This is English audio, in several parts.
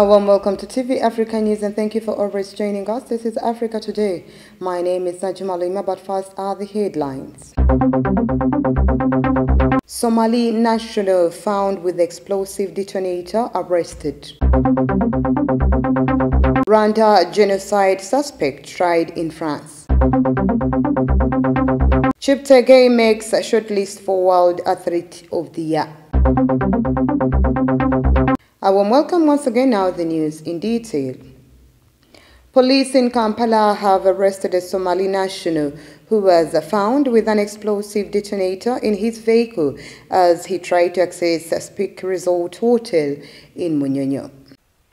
A warm welcome to TV Africa News and thank you for always joining us. This is Africa Today. My name is Najma Lima, but first are the headlines. Somali national found with explosive detonator arrested. Rwanda genocide suspect tried in France. Cheptegei makes a shortlist for World Athlete of the Year. A warm welcome once again now the news in detail. Police in Kampala have arrested a Somali national who was found with an explosive detonator in his vehicle as he tried to access a Speke Resort Hotel in Munyonyo.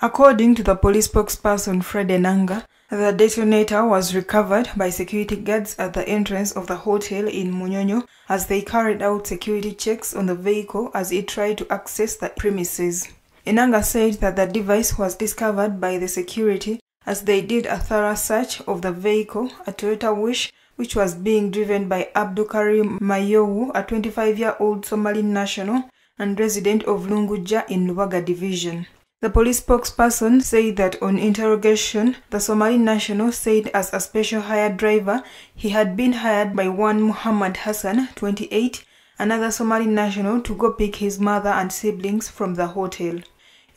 According to the police spokesperson Fred Enanga, the detonator was recovered by security guards at the entrance of the hotel in Munyonyo as they carried out security checks on the vehicle as it tried to access the premises. Enanga said that the device was discovered by the security as they did a thorough search of the vehicle, a Toyota Wish, which was being driven by Abdukarim Mayowu, a 25-year-old Somali national and resident of Lunguja in Lubaga division. The police spokesperson said that on interrogation, the Somali national said as a special hired driver, he had been hired by one Muhammad Hassan, 28, another Somali national to go pick his mother and siblings from the hotel.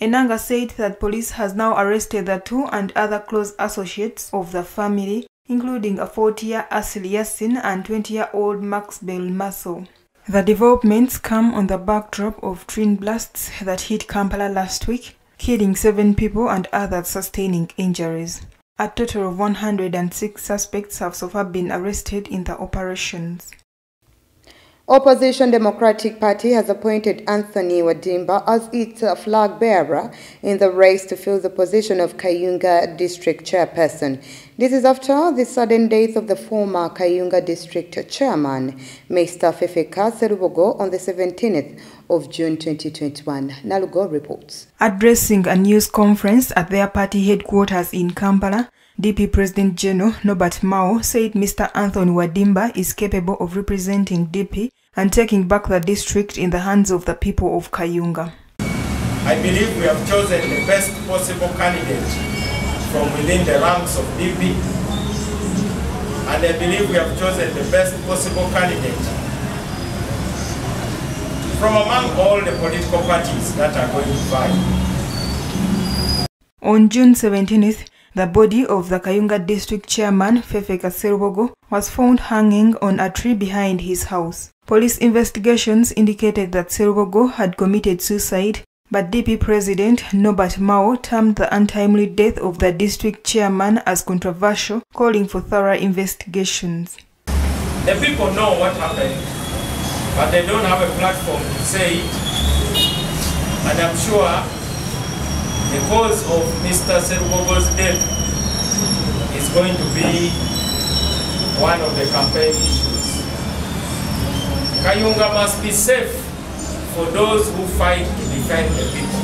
Enanga said that police has now arrested the two and other close associates of the family, including a 40-year Asil Yassin and 20-year-old Max Belmaso. The developments come on the backdrop of train blasts that hit Kampala last week, killing seven people and others sustaining injuries. A total of 106 suspects have so far been arrested in the operations. Opposition Democratic Party has appointed Anthony Wadimba as its uh, flag bearer in the race to fill the position of Kayunga District Chairperson. This is after the sudden death of the former Kayunga District Chairman, Mr. Fefeka Serubogo, on the 17th of June 2021. Nalugo reports. Addressing a news conference at their party headquarters in Kampala, DP President General Norbert Mao said Mr. Anthony Wadimba is capable of representing DP and taking back the district in the hands of the people of Kayunga. I believe we have chosen the best possible candidate from within the ranks of DP and I believe we have chosen the best possible candidate from among all the political parties that are going to fight. On June 17th, the body of the Kayunga district chairman, Fefeka Serubogo, was found hanging on a tree behind his house. Police investigations indicated that Serubogo had committed suicide, but DP President Norbert Mao termed the untimely death of the district chairman as controversial, calling for thorough investigations. The people know what happened, but they don't have a platform to say it. And I'm sure the cause of Mr. Serubogo's death is going to be one of the campaign issues. Kayunga must be safe for those who fight to defend the people.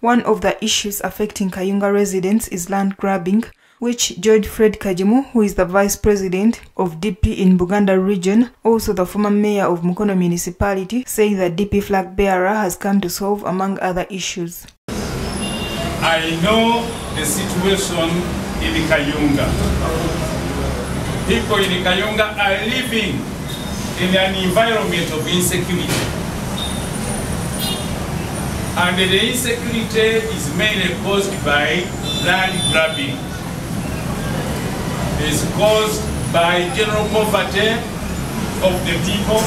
One of the issues affecting Kayunga residents is land grabbing, which George Fred Kagimu, who is the vice president of DP in Buganda region, also the former mayor of Mukono municipality, say the DP flag bearer has come to solve among other issues. I know the situation in Kayunga. People in Kayunga are living in an environment of insecurity. And the insecurity is mainly caused by land grabbing. It's caused by general poverty of the people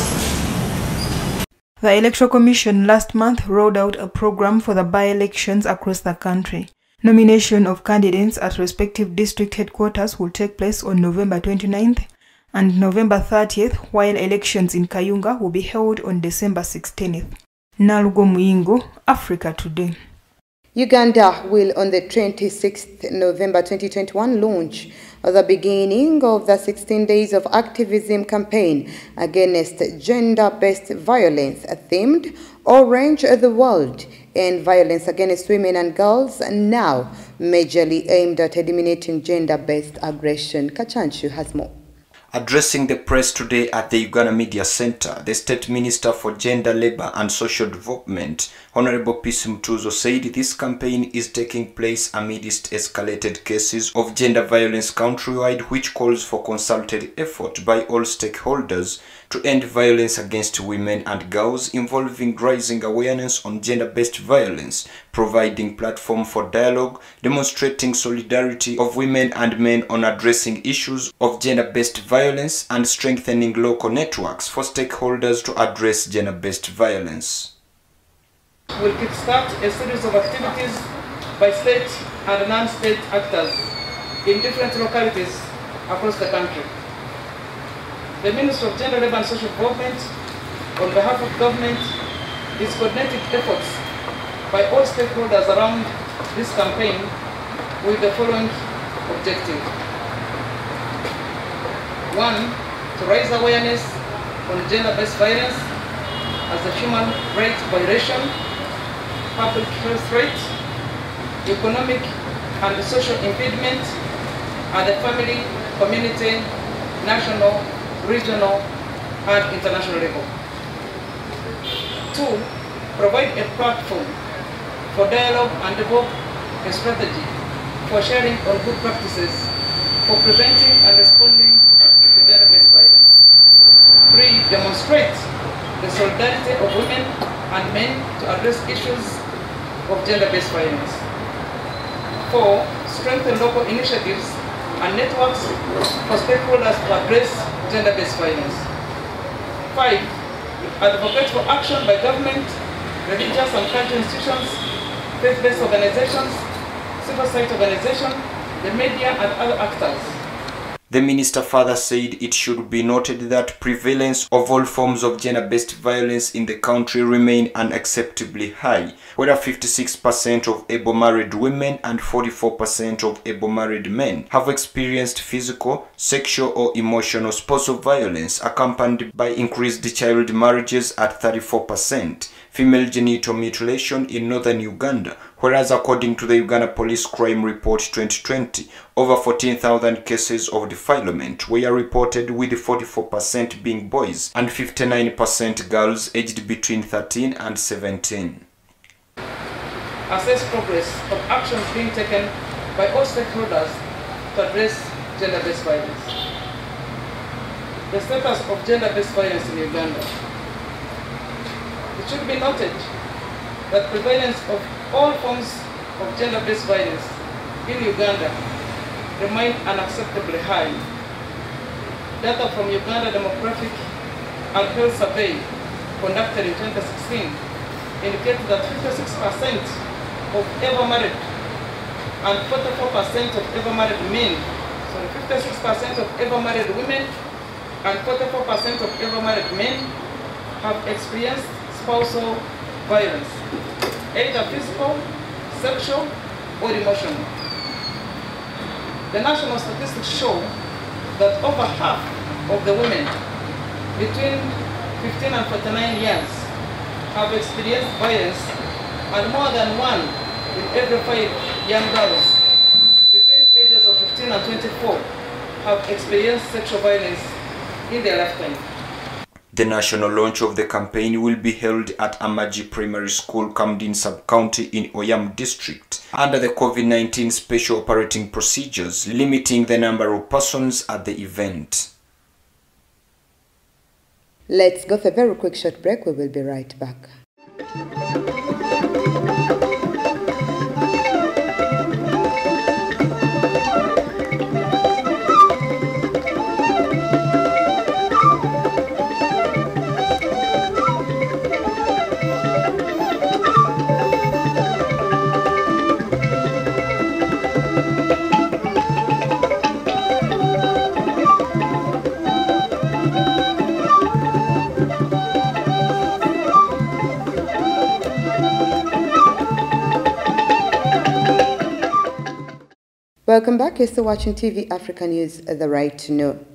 the Electoral Commission last month rolled out a program for the by-elections across the country. Nomination of candidates at respective district headquarters will take place on November 29th and November 30th, while elections in Kayunga will be held on December 16th. Nalugo Muyingo, Africa Today. Uganda will on the 26th November 2021 launch the beginning of the 16 days of activism campaign against gender-based violence themed Orange of the World and violence against women and girls now majorly aimed at eliminating gender-based aggression. Kachanchu has more. Addressing the press today at the Uganda Media Center, the State Minister for Gender, Labour and Social Development, Honorable Peace Mutuuzo, said this campaign is taking place amidst escalated cases of gender violence countrywide, which calls for consulted effort by all stakeholders to end violence against women and girls involving raising awareness on gender-based violence, providing platform for dialogue, demonstrating solidarity of women and men on addressing issues of gender-based violence and strengthening local networks for stakeholders to address gender-based violence. We'll kickstart a series of activities by state and non-state actors in different localities across the country. The Ministry of Gender, Labour and Social Development, on behalf of government, is coordinating efforts by all stakeholders around this campaign with the following objective. One, to raise awareness on gender-based violence as a human rights violation public health threat, economic and social impediment and the family, community, national, regional, and international level. Two, provide a platform for dialogue and develop a strategy for sharing on good practices for preventing and responding to gender-based violence. Three, demonstrate the solidarity of women and men to address issues of gender-based violence. Four, strengthen local initiatives and networks for stakeholders to address gender-based violence. Five, advocate for action by government, religious and cultural institutions, faith-based organizations, civil society organizations, the media and other actors. The minister further said it should be noted that prevalence of all forms of gender-based violence in the country remain unacceptably high, where 56% of able-married women and 44% of able-married men have experienced physical, sexual or emotional spousal violence accompanied by increased child marriages at 34%, female genital mutilation in northern Uganda, whereas according to the Uganda Police Crime Report 2020, over 14,000 cases of defilement were reported with 44% being boys and 59% girls aged between 13 and 17. Assess progress of actions being taken by all stakeholders to address gender-based violence. The status of gender-based violence in Uganda. It should be noted that prevalence of all forms of gender-based violence in Uganda remain unacceptably high. Data from Uganda Demographic and Health Survey conducted in 2016 indicate that 56% of ever married and 44% of ever married men, sorry, 56% of ever married women and 44% of ever married men have experienced spousal violence, either physical, sexual, or emotional. The national statistics show that over half of the women between 15 and 49 years have experienced violence and more than one in every five young girls between ages of 15 and 24 have experienced sexual violence in their lifetime. The national launch of the campaign will be held at Amaji Primary School, Kamdini Sub-County in Oyam District under the COVID-19 special operating procedures, limiting the number of persons at the event. Let's go for a very quick short break. We will be right back. Welcome back. You're still watching TV Africa News, uh, The Right to Know.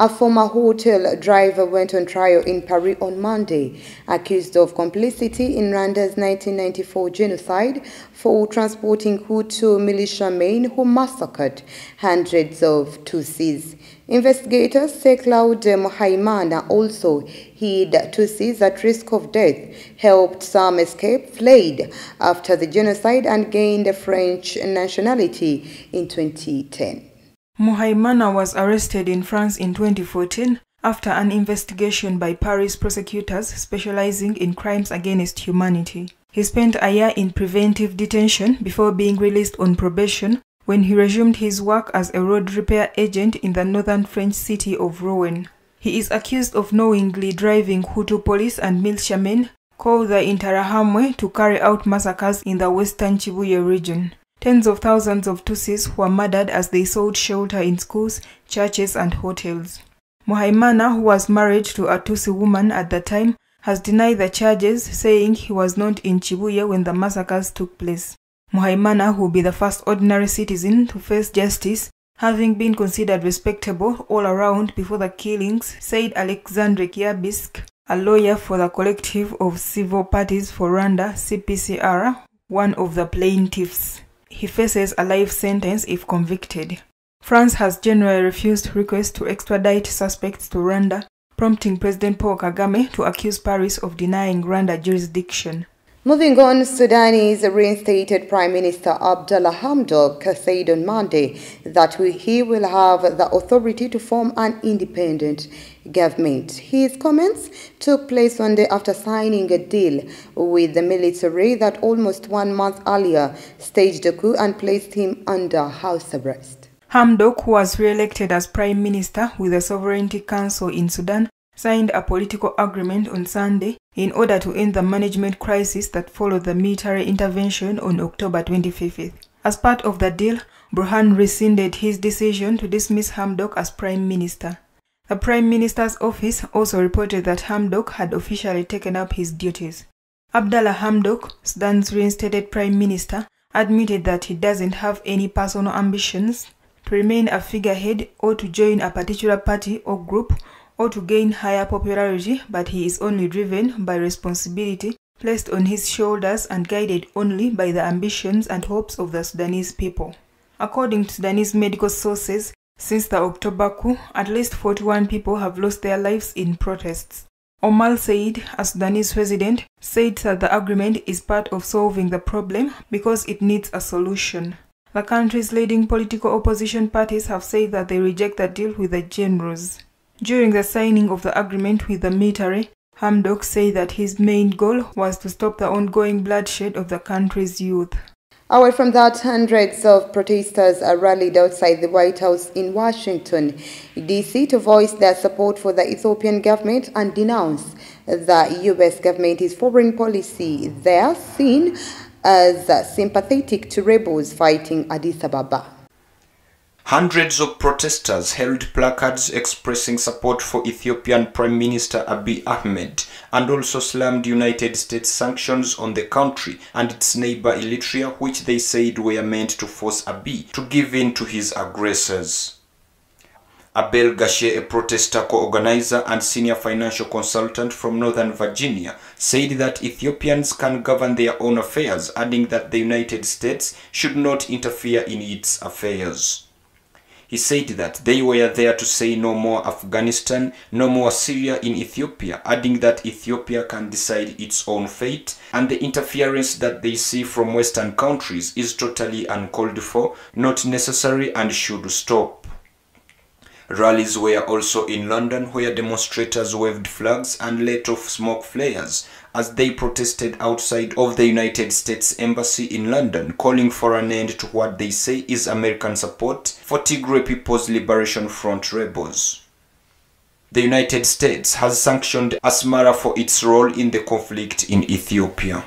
A former hotel driver went on trial in Paris on Monday, accused of complicity in Rwanda's 1994 genocide for transporting Hutu militiamen who massacred hundreds of Tutsis. Investigators say Claude Muhayimana also hid Tutsis at risk of death, helped some escape, fled after the genocide and gained French nationality in 2010. Muhayimana was arrested in France in 2014 after an investigation by Paris prosecutors specializing in crimes against humanity. He spent a year in preventive detention before being released on probation when he resumed his work as a road repair agent in the northern French city of Rouen. He is accused of knowingly driving Hutu police and militiamen called the Interahamwe to carry out massacres in the western Kibuye region. Tens of thousands of Tutsis were murdered as they sought shelter in schools, churches, and hotels. Muhayimana, who was married to a Tutsi woman at the time, has denied the charges, saying he was not in Kibuye when the massacres took place. Muhaimana who will be the first ordinary citizen to face justice, having been considered respectable all around before the killings, said Alexandre Kiabisk, a lawyer for the collective of civil parties for Rwanda, CPCR, one of the plaintiffs he faces a life sentence if convicted. France has generally refused requests to extradite suspects to Rwanda, prompting President Paul Kagame to accuse Paris of denying Rwanda jurisdiction. Moving on, Sudanese reinstated Prime Minister Abdullah Hamdok said on Monday that he will have the authority to form an independent government. His comments took place one day after signing a deal with the military that almost one month earlier staged a coup and placed him under house arrest. Hamdok, was re-elected as Prime Minister with the Sovereignty Council in Sudan, signed a political agreement on Sunday in order to end the management crisis that followed the military intervention on October 25th. As part of the deal, Burhan rescinded his decision to dismiss Hamdok as prime minister. The prime minister's office also reported that Hamdok had officially taken up his duties. Abdallah Hamdok, Sudan's reinstated prime minister, admitted that he doesn't have any personal ambitions to remain a figurehead or to join a particular party or group or to gain higher popularity, but he is only driven by responsibility placed on his shoulders and guided only by the ambitions and hopes of the Sudanese people. According to Sudanese medical sources, since the October coup, at least 41 people have lost their lives in protests. Omar Said, a Sudanese resident, said that the agreement is part of solving the problem because it needs a solution. The country's leading political opposition parties have said that they reject the deal with the generals. During the signing of the agreement with the military, Hamdok said that his main goal was to stop the ongoing bloodshed of the country's youth. Away from that, hundreds of protesters are rallied outside the White House in Washington, D.C. to voice their support for the Ethiopian government and denounce the U.S. government's foreign policy. They are seen as sympathetic to rebels fighting Addis Ababa. Hundreds of protesters held placards expressing support for Ethiopian Prime Minister Abiy Ahmed and also slammed United States sanctions on the country and its neighbor Eritrea which they said were meant to force Abiy to give in to his aggressors. Abel Gashe, a protester co-organizer and senior financial consultant from Northern Virginia, said that Ethiopians can govern their own affairs, adding that the United States should not interfere in its affairs. He said that they were there to say no more Afghanistan, no more Syria in Ethiopia, adding that Ethiopia can decide its own fate and the interference that they see from Western countries is totally uncalled for, not necessary and should stop. Rallies were also in London where demonstrators waved flags and let off smoke flares as they protested outside of the United States Embassy in London, calling for an end to what they say is American support for Tigray People's Liberation Front rebels. The United States has sanctioned Asmara for its role in the conflict in Ethiopia.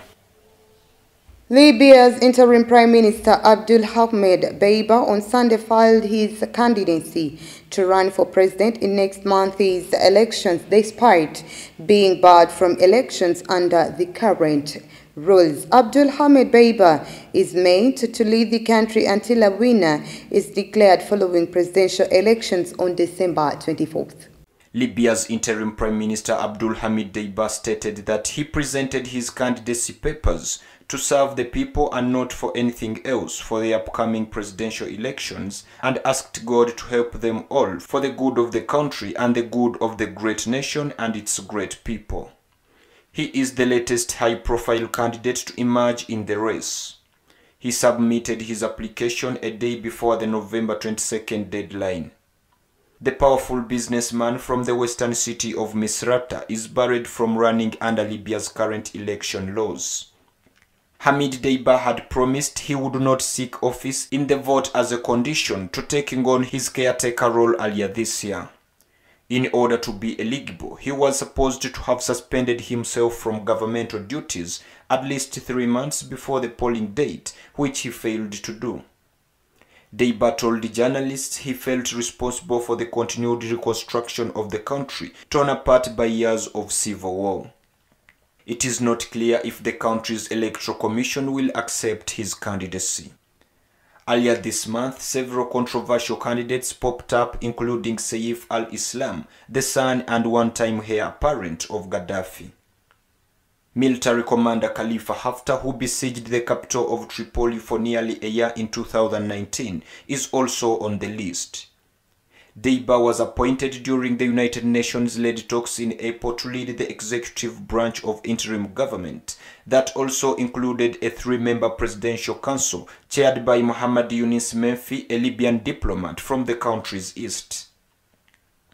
Libya's interim Prime Minister Abdul Hamid Dbeibah on Sunday filed his candidacy to run for president in next month's elections despite being barred from elections under the current rules. Abdul Hamid Dbeibah is meant to lead the country until a winner is declared following presidential elections on December 24th. Libya's interim Prime Minister Abdul Hamid Dbeibah stated that he presented his candidacy papers to serve the people and not for anything else for the upcoming presidential elections and asked God to help them all for the good of the country and the good of the great nation and its great people. He is the latest high profile candidate to emerge in the race. He submitted his application a day before the November 22nd deadline. The powerful businessman from the western city of Misrata is barred from running under Libya's current election laws. Hamid Dbeibah had promised he would not seek office in the vote as a condition to taking on his caretaker role earlier this year. In order to be eligible, he was supposed to have suspended himself from governmental duties at least three months before the polling date, which he failed to do. Dbeibah told journalists he felt responsible for the continued reconstruction of the country, torn apart by years of civil war. It is not clear if the country's electoral commission will accept his candidacy. Earlier this month, several controversial candidates popped up, including Saif al-Islam, the son and one-time heir apparent of Gaddafi. Military commander Khalifa Haftar, who besieged the capital of Tripoli for nearly a year in 2019, is also on the list. Dbeibah was appointed during the United Nations-led talks in April to lead the executive branch of interim government that also included a three-member presidential council chaired by Mohamed Yunis Menfi, a Libyan diplomat from the country's east.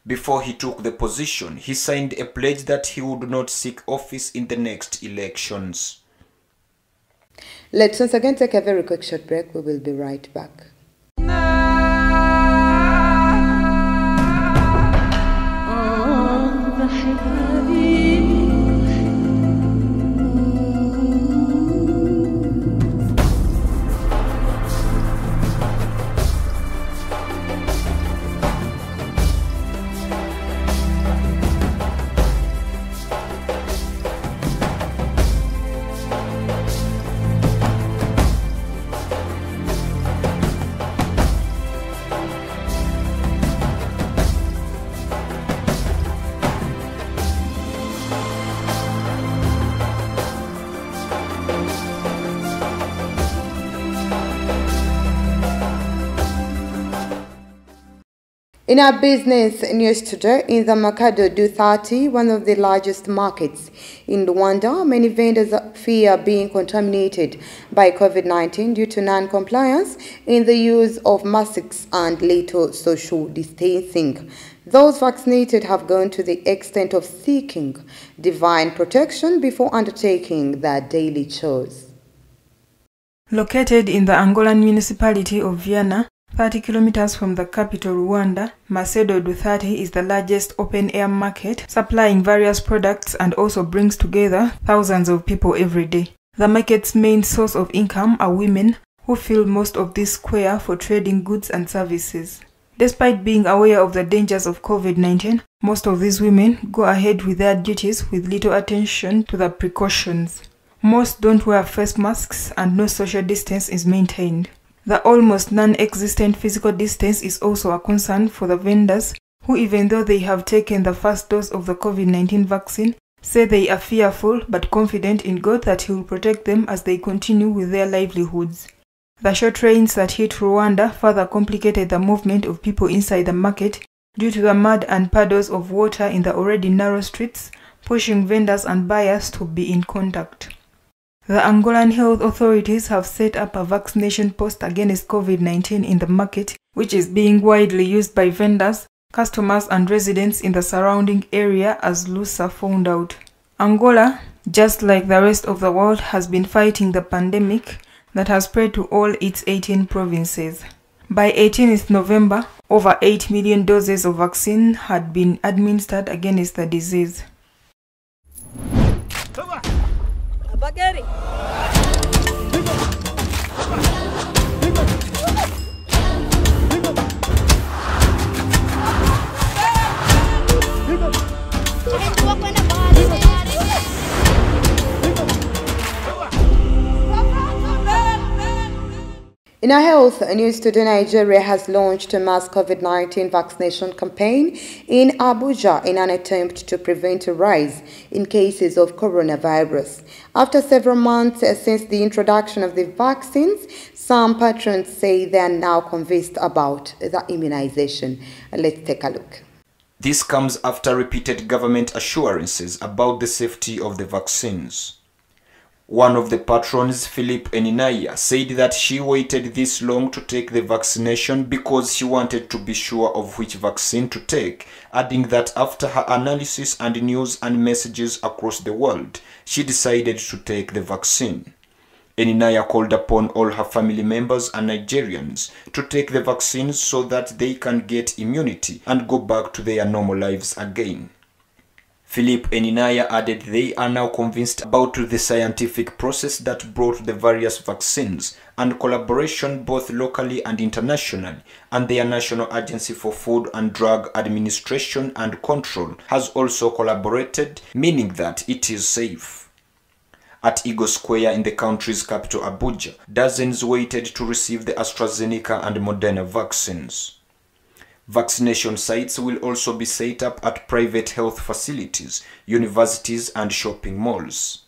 Before he took the position, he signed a pledge that he would not seek office in the next elections. Let's once again take a very quick short break. We will be right back. Shukavim. In our business news today, in the Mercado do 30, one of the largest markets in Luanda, many vendors fear being contaminated by COVID-19 due to non-compliance in the use of masks and little social distancing. Those vaccinated have gone to the extent of seeking divine protection before undertaking their daily chores. Located in the Angolan municipality of Viana, 30 kilometers from the capital Rwanda, Macedo do 30 is the largest open-air market, supplying various products and also brings together thousands of people every day. The market's main source of income are women who fill most of this square for trading goods and services. Despite being aware of the dangers of COVID-19, most of these women go ahead with their duties with little attention to the precautions. Most don't wear face masks and no social distance is maintained. The almost non-existent physical distance is also a concern for the vendors who even though they have taken the first dose of the COVID-19 vaccine, say they are fearful but confident in God that He will protect them as they continue with their livelihoods. The short rains that hit Luanda further complicated the movement of people inside the market due to the mud and puddles of water in the already narrow streets, pushing vendors and buyers to be in contact. The Angolan health authorities have set up a vaccination post against COVID-19 in the market, which is being widely used by vendors, customers and residents in the surrounding area as Lusa found out. Angola, just like the rest of the world, has been fighting the pandemic that has spread to all its 18 provinces. By 18th November, over 8 million doses of vaccine had been administered against the disease. Albuquerque. In a health news today, Nigeria has launched a mass COVID-19 vaccination campaign in Abuja in an attempt to prevent a rise in cases of coronavirus. After several months uh, since the introduction of the vaccines, some patrons say they are now convinced about the immunization. Let's take a look. This comes after repeated government assurances about the safety of the vaccines. One of the patrons, Philip Eninaya, said that she waited this long to take the vaccination because she wanted to be sure of which vaccine to take, adding that after her analysis and news and messages across the world, she decided to take the vaccine. Eninaya called upon all her family members and Nigerians to take the vaccines so that they can get immunity and go back to their normal lives again. Philip Eninaya added they are now convinced about the scientific process that brought the various vaccines and collaboration both locally and internationally and their National Agency for Food and Drug Administration and Control has also collaborated, meaning that it is safe. At Eagle Square in the country's capital Abuja, dozens waited to receive the AstraZeneca and Moderna vaccines. Vaccination sites will also be set up at private health facilities, universities and shopping malls.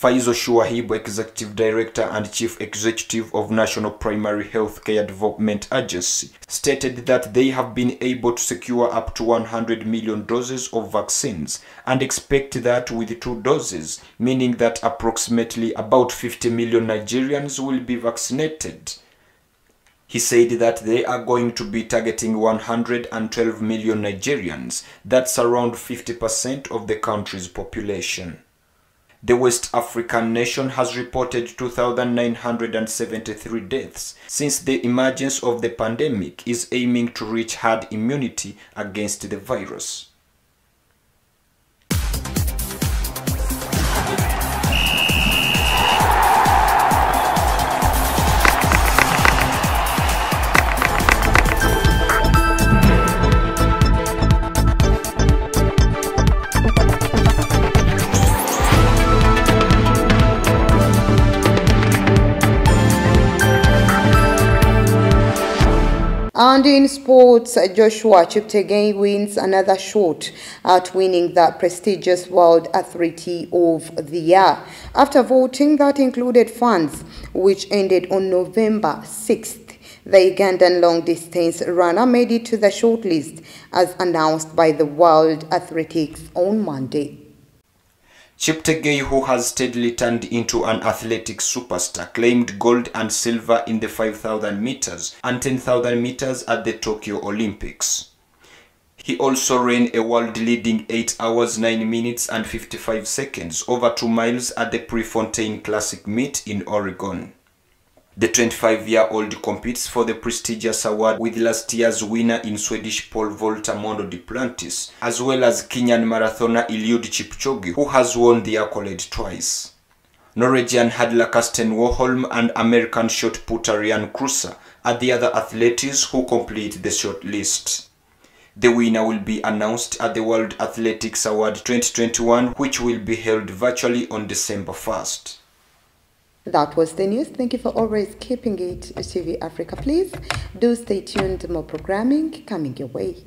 Faizo Executive Director and Chief Executive of National Primary Health Care Development Agency, stated that they have been able to secure up to 100 million doses of vaccines and expect that with two doses, meaning that approximately about 50 million Nigerians will be vaccinated. He said that they are going to be targeting 112 million Nigerians, that's around 50% of the country's population. The West African nation has reported 2,973 deaths since the emergence of the pandemic is aiming to reach herd immunity against the virus. And in sports, uh, Joshua Cheptegei wins another shot at winning the prestigious World Athlete of the Year after voting that included fans, which ended on November 6th. The Ugandan long-distance runner made it to the shortlist as announced by the World Athletics on Monday. Cheptegei, who has steadily turned into an athletic superstar, claimed gold and silver in the 5,000 meters and 10,000 meters at the Tokyo Olympics. He also ran a world-leading 8 hours 9 minutes and 55 seconds over 2 miles at the Prefontaine Classic meet in Oregon. The 25-year-old competes for the prestigious award with last year's winner in Swedish pole vaulter Mondo Duplantis, as well as Kenyan marathoner Eliud Kipchoge, who has won the accolade twice. Norwegian hurdler Karsten Warholm and American shot putter Ryan Crouser are the other athletes who complete the short list. The winner will be announced at the World Athletics Award 2021, which will be held virtually on December 1st. That was the news. Thank you for always keeping it TV Africa. Please do stay tuned. More programming coming your way.